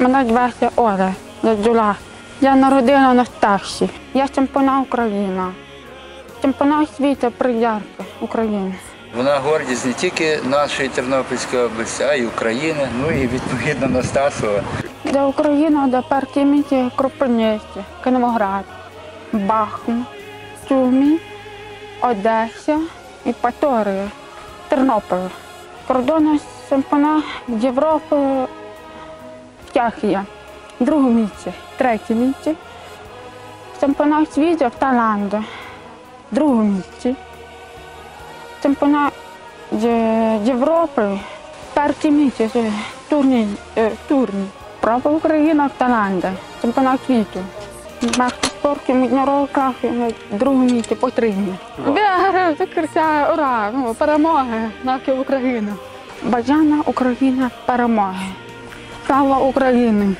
Мене звати Оля Дядюла. Я народила на Стахсі. Я чемпіонат України. Чемпіонат світу приярки України. Вона гордість не тільки нашої Тернопільської області, а й України, ну і відповідно Настасова. Для України місці Кропивниця, Кіновоград, Бахмут, Сумі, Одеса і Паторія, Тернопіль. Кордони чемпіонат Європи, Чехія. Друге місце, третє місце. Чемпіонат світу в Таїланді. Друге місце. Чемпіонат Європи. Перше місце це турнір. е, турнір. Право Україна в Таїланді. Чемпіонат світу. Мехто спорту міжнародного класу друге місце потрібно. Виграв, закриця, ура, ну, перемоги, наки Україна. Бажана Україна перемоги. Слава Україні!